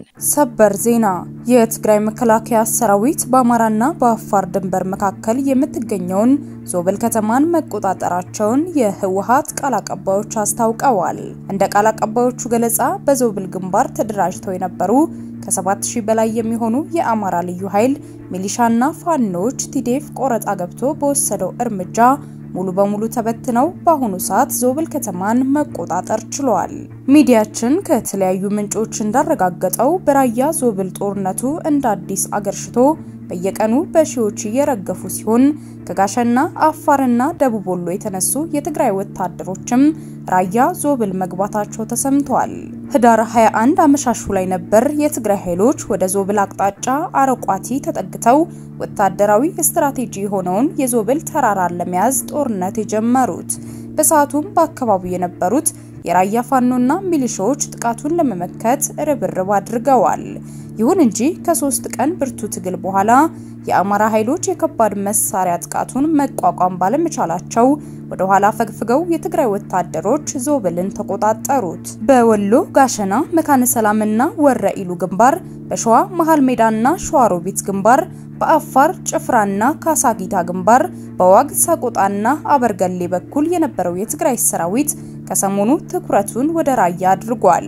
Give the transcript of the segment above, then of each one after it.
እናቀርባለን። ሰበር ዜና የትግራይ መከላከያ ሰራዊት በአማራና በአፋር ድንበር መካከል የምትገኘውን ዞብል ከተማን መቆጣጠራቸውን የህወሓት ቃል አቀባዮች አስታውቀዋል። እንደ ቃል አቀባዮቹ ገለጻ በዞብል ግንባር ተደራጅተው የነበሩ ከ7000 በላይ የሚሆኑ የአማራ ልዩ ኃይል ሚሊሻና ፋኖች TDF ቆረጣ ገብቶ በወሰደው እርምጃ ሙሉ በሙሉ ተበትነው በአሁኑ ሰዓት ዞብል ከተማን መቆጣጠር ችለዋል። ሚዲያችን ከተለያዩ ምንጮች እንዳረጋገጠው በራያ ዞብል ጦርነቱ እንደ አዲስ አገርሽቶ በየቀኑ በሺዎች እየረገፉ ሲሆን ከጋሸና አፋርና ደቡብ ወሎ የተነሱ የትግራይ ወታደሮችም ራያ ዞብል መግባታቸው ተሰምተዋል። ህዳር 21 አመሻሹ ላይ ነበር የትግራይ ኃይሎች ወደ ዞብል አቅጣጫ አረቋቲ ተጠግተው ወታደራዊ ስትራቴጂ የሆነውን የዞብል ተራራን ለመያዝ ጦርነት የጀመሩት። በሰዓቱም በአካባቢው የነበሩት የራያ ፋኖና ሚሊሻዎች ጥቃቱን ለመመከት ርብርብ አድርገዋል። ይሁን እንጂ ከሶስት ቀን ብርቱ ትግል በኋላ የአማራ ኃይሎች የከባድ መሳሪያ ጥቃቱን መቋቋም ባለመቻላቸው ወደ ኋላ ፈግፍገው የትግራይ ወታደሮች ዞብልን ተቆጣጠሩት። በወሎ ጋሸና፣ መካነ ሰላምና ወረ ኢሉ ግንባር፣ በሸዋ መሃል ሜዳና ሸዋሮቢት ግንባር፣ በአፋር ጭፍራና ካሳጊታ ግንባር፣ በዋግ ሰቆጣና አበርገሌ በኩል የነበረው የትግራይ ሰራዊት ከሰሞኑ ትኩረቱን ወደ ራያ አድርጓል።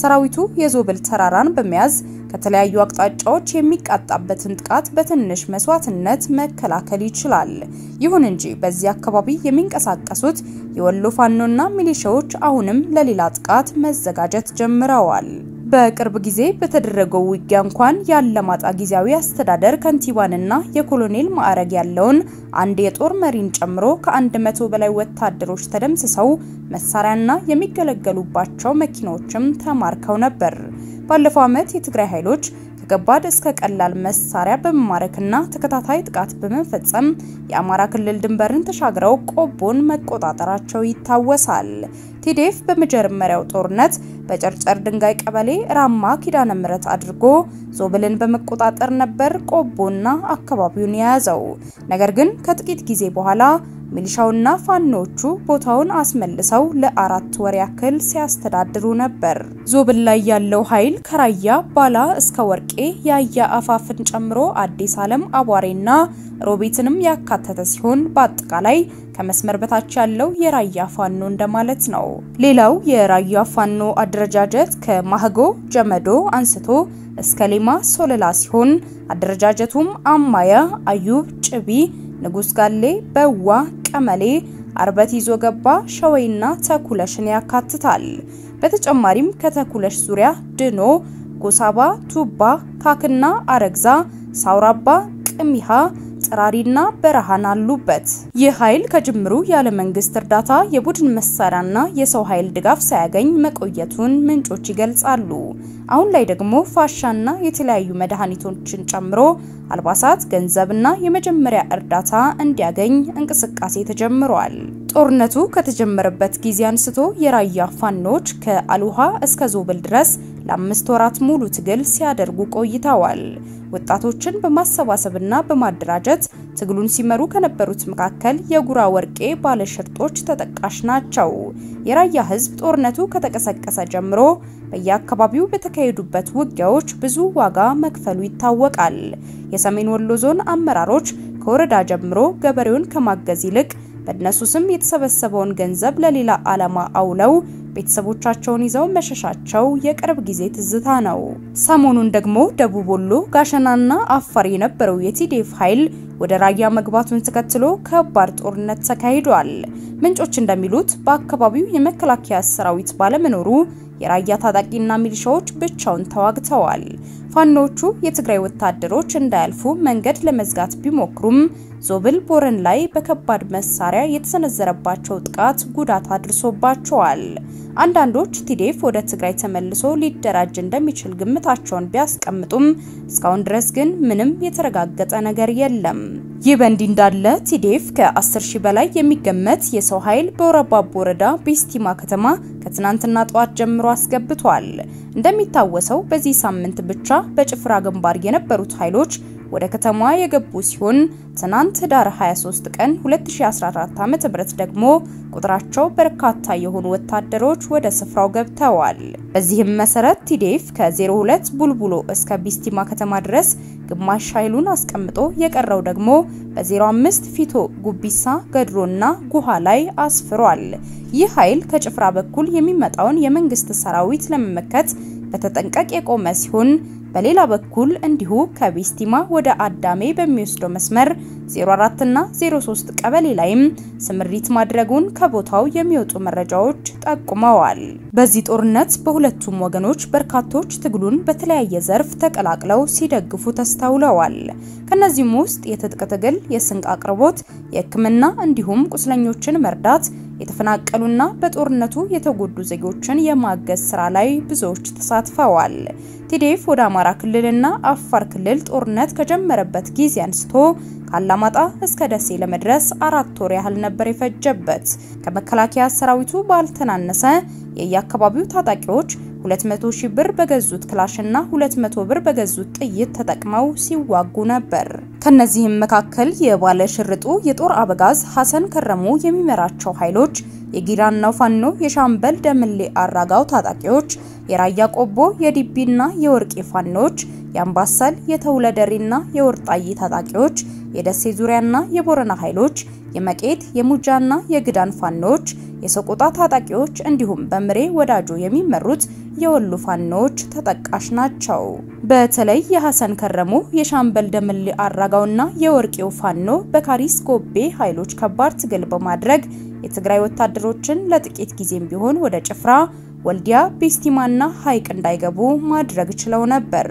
ሰራዊቱ የዞብል ተራራን በመያዝ ከተለያዩ አቅጣጫዎች የሚቃጣበትን ጥቃት በትንሽ መስዋዕትነት መከላከል ይችላል። ይሁን እንጂ በዚህ አካባቢ የሚንቀሳቀሱት የወሎ ፋኖና ሚሊሻዎች አሁንም ለሌላ ጥቃት መዘጋጀት ጀምረዋል። በቅርብ ጊዜ በተደረገው ውጊያ እንኳን የአላማጣ ጊዜያዊ አስተዳደር ከንቲባንና የኮሎኔል ማዕረግ ያለውን አንድ የጦር መሪን ጨምሮ ከአንድ መቶ በላይ ወታደሮች ተደምስሰው መሳሪያና የሚገለገሉባቸው መኪናዎችም ተማርከው ነበር። ባለፈው ዓመት የትግራይ ኃይሎች ከከባድ እስከ ቀላል መሳሪያ በመማረክና ተከታታይ ጥቃት በመፈጸም የአማራ ክልል ድንበርን ተሻግረው ቆቦን መቆጣጠራቸው ይታወሳል። ቲዴፍ በመጀመሪያው ጦርነት በጨርጨር ድንጋይ ቀበሌ ራማ ኪዳነ ምሕረት አድርጎ ዞብልን በመቆጣጠር ነበር ቆቦና አካባቢውን የያዘው። ነገር ግን ከጥቂት ጊዜ በኋላ ሚሊሻውና ፋኖቹ ቦታውን አስመልሰው ለአራት ወር ያክል ሲያስተዳድሩ ነበር። ዞብል ላይ ያለው ኃይል ከራያ ባላ እስከ ወርቄ ያያ አፋፍን ጨምሮ አዲስ ዓለም አቧሬና ሮቤትንም ያካተተ ሲሆን በአጠቃላይ ከመስመር በታች ያለው የራያ ፋኖ እንደማለት ነው። ሌላው የራያ ፋኖ አደረጃጀት ከማህጎ ጀመዶ አንስቶ እስከ ሌማ ሶለላ ሲሆን አደረጃጀቱም አማያ፣ አዩብ፣ ጭቢ፣ ንጉስ ጋሌ፣ በዋ፣ ቀመሌ፣ አርበት ይዞ ገባ፣ ሸወይና ተኩለሽን ያካትታል። በተጨማሪም ከተኩለሽ ዙሪያ ድኖ፣ ጎሳባ፣ ቱባ፣ ካክና አረግዛ፣ ሳውራባ፣ ቅሚሃ ጥራሪና በረሃን አሉበት። ይህ ኃይል ከጅምሩ ያለ መንግስት እርዳታ የቡድን መሳሪያና የሰው ኃይል ድጋፍ ሳያገኝ መቆየቱን ምንጮች ይገልጻሉ። አሁን ላይ ደግሞ ፋሻና የተለያዩ መድኃኒቶችን ጨምሮ አልባሳት፣ ገንዘብና የመጀመሪያ እርዳታ እንዲያገኝ እንቅስቃሴ ተጀምሯል። ጦርነቱ ከተጀመረበት ጊዜ አንስቶ የራያ ፋኖች ከአልውሃ እስከ ዞብል ድረስ ለአምስት ወራት ሙሉ ትግል ሲያደርጉ ቆይተዋል። ወጣቶችን በማሰባሰብና በማደራጀት ትግሉን ሲመሩ ከነበሩት መካከል የጉራ ወርቄ ባለሽርጦች ተጠቃሽ ናቸው። የራያ ህዝብ ጦርነቱ ከተቀሰቀሰ ጀምሮ በየአካባቢው በተካሄዱበት ውጊያዎች ብዙ ዋጋ መክፈሉ ይታወቃል። የሰሜን ወሎ ዞን አመራሮች ከወረዳ ጀምሮ ገበሬውን ከማገዝ ይልቅ በእነሱ ስም የተሰበሰበውን ገንዘብ ለሌላ ዓላማ አውለው ቤተሰቦቻቸውን ይዘው መሸሻቸው የቅርብ ጊዜ ትዝታ ነው። ሰሞኑን ደግሞ ደቡብ ወሎ ጋሸናና አፋር የነበረው የቲዴፍ ኃይል ወደ ራያ መግባቱን ተከትሎ ከባድ ጦርነት ተካሂዷል። ምንጮች እንደሚሉት በአካባቢው የመከላከያ ሰራዊት ባለመኖሩ የራያ ታጣቂና ሚሊሻዎች ብቻውን ተዋግተዋል። ፋኖቹ የትግራይ ወታደሮች እንዳያልፉ መንገድ ለመዝጋት ቢሞክሩም ዞብል ቦረን ላይ በከባድ መሳሪያ የተሰነዘረባቸው ጥቃት ጉዳት አድርሶባቸዋል። አንዳንዶች ቲዴፍ ወደ ትግራይ ተመልሶ ሊደራጅ እንደሚችል ግምታቸውን ቢያስቀምጡም እስካሁን ድረስ ግን ምንም የተረጋገጠ ነገር የለም። ይህ በእንዲህ እንዳለ ቲዴፍ ከ10 ሺህ በላይ የሚገመት የሰው ኃይል በወረባቦ ወረዳ ቤስቲማ ከተማ ከትናንትና ጠዋት ጀምሮ አስገብቷል። እንደሚታወሰው በዚህ ሳምንት ብቻ በጭፍራ ግንባር የነበሩት ኃይሎች ወደ ከተማዋ የገቡ ሲሆን ትናንት ዳር 23 ቀን 2014 ዓ.ም ደግሞ ቁጥራቸው በርካታ የሆኑ ወታደሮች ወደ ስፍራው ገብተዋል። በዚህም መሰረት ቲዴፍ ከ02 ቡልቡሎ እስከ ቢስቲማ ከተማ ድረስ ግማሽ ኃይሉን አስቀምጦ የቀረው ደግሞ በ05 ፊቶ ጉቢሳ፣ ገድሮና ጉሃ ላይ አስፍሯል። ይህ ኃይል ከጭፍራ በኩል የሚመጣውን የመንግስት ሰራዊት ለመመከት በተጠንቀቅ የቆመ ሲሆን በሌላ በኩል እንዲሁ ከቢስቲማ ወደ አዳሜ በሚወስደው መስመር 04 እና 03 ቀበሌ ላይም ስምሪት ማድረጉን ከቦታው የሚወጡ መረጃዎች ጠቁመዋል። በዚህ ጦርነት በሁለቱም ወገኖች በርካቶች ትግሉን በተለያየ ዘርፍ ተቀላቅለው ሲደግፉ ተስተውለዋል። ከነዚህም ውስጥ የትጥቅ ትግል፣ የስንቅ አቅርቦት፣ የሕክምና እንዲሁም ቁስለኞችን መርዳት የተፈናቀሉና በጦርነቱ የተጎዱ ዜጎችን የማገዝ ስራ ላይ ብዙዎች ተሳትፈዋል። ቲዴፍ ወደ አማራ ክልልና አፋር ክልል ጦርነት ከጀመረበት ጊዜ አንስቶ ከአላማጣ እስከ ደሴ ለመድረስ አራት ወር ያህል ነበር የፈጀበት። ከመከላከያ ሰራዊቱ ባልተናነሰ የየአካባቢው ታጣቂዎች 200 ሺህ ብር በገዙት ክላሽና 200 ብር በገዙት ጥይት ተጠቅመው ሲዋጉ ነበር። ከነዚህም መካከል የባለ ሽርጡ የጦር አበጋዝ ሐሰን ከረሙ የሚመራቸው ኃይሎች የጊራናው ፋኖ የሻምበል ደምሌ አራጋው ታጣቂዎች፣ የራያ ቆቦ የዲቢና የወርቄ ፋኖች፣ የአምባሰል የተውለደሪና የወርጣይ ታጣቂዎች፣ የደሴ ዙሪያና የቦረና ኃይሎች፣ የመቄት የሙጃና የግዳን ፋኖች፣ የሰቆጣ ታጣቂዎች እንዲሁም በምሬ ወዳጆ የሚመሩት የወሎ ፋኖች ተጠቃሽ ናቸው። በተለይ የሐሰን ከረሙ የሻምበል ደምሌ አራጋውና የወርቄው ፋኖ በካሪስ ጎቤ ኃይሎች ከባድ ትግል በማድረግ የትግራይ ወታደሮችን ለጥቂት ጊዜም ቢሆን ወደ ጭፍራ ወልዲያ ቢስቲማና ሐይቅ እንዳይገቡ ማድረግ ችለው ነበር።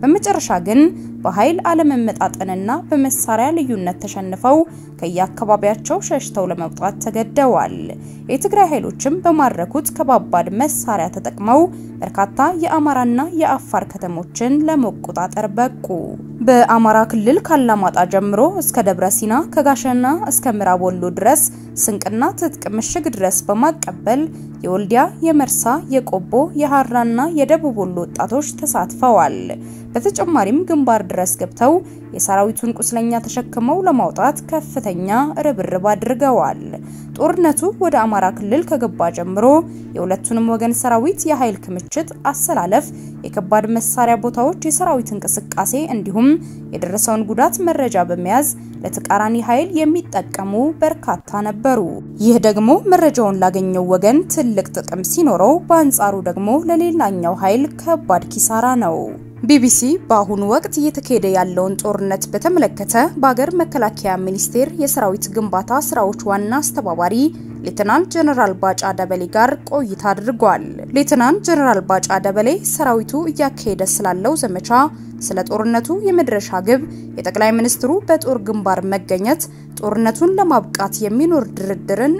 በመጨረሻ ግን በኃይል አለመመጣጠንና በመሳሪያ ልዩነት ተሸንፈው ከየአካባቢያቸው ሸሽተው ለመውጣት ተገደዋል። የትግራይ ኃይሎችም በማረኩት ከባባድ መሳሪያ ተጠቅመው በርካታ የአማራና የአፋር ከተሞችን ለመቆጣጠር በቁ። በአማራ ክልል ካላማጣ ጀምሮ እስከ ደብረ ሲና ከጋሸና እስከ ምዕራብ ወሎ ድረስ ስንቅና ትጥቅ ምሽግ ድረስ በማቀበል የወልዲያ፣ የመርሳ፣ የቆቦ፣ የሐራና የደቡብ ወሎ ወጣቶች ተሳትፈዋል። በተጨማሪም ግንባር ድረስ ገብተው የሰራዊቱን ቁስለኛ ተሸክመው ለማውጣት ከፍተኛ ርብርብ አድርገዋል። ጦርነቱ ወደ አማራ ክልል ከገባ ጀምሮ የሁለቱንም ወገን ሰራዊት የኃይል ክምችት፣ አሰላለፍ፣ የከባድ መሳሪያ ቦታዎች፣ የሰራዊት እንቅስቃሴ እንዲሁም የደረሰውን ጉዳት መረጃ በመያዝ ለተቃራኒ ኃይል የሚጠቀሙ በርካታ ነበሩ። ይህ ደግሞ መረጃውን ላገኘው ወገን ትልቅ ጥቅም ሲኖረው፣ በአንጻሩ ደግሞ ለሌላኛው ኃይል ከባድ ኪሳራ ነው። ቢቢሲ በአሁኑ ወቅት እየተካሄደ ያለውን ጦርነት በተመለከተ በሀገር መከላከያ ሚኒስቴር የሰራዊት ግንባታ ስራዎች ዋና አስተባባሪ ሌተናንት ጀነራል ባጫ ደበሌ ጋር ቆይታ አድርጓል። ሌተናንት ጀነራል ባጫ ደበሌ ሰራዊቱ እያካሄደ ስላለው ዘመቻ፣ ስለ ጦርነቱ የመድረሻ ግብ፣ የጠቅላይ ሚኒስትሩ በጦር ግንባር መገኘት፣ ጦርነቱን ለማብቃት የሚኖር ድርድርን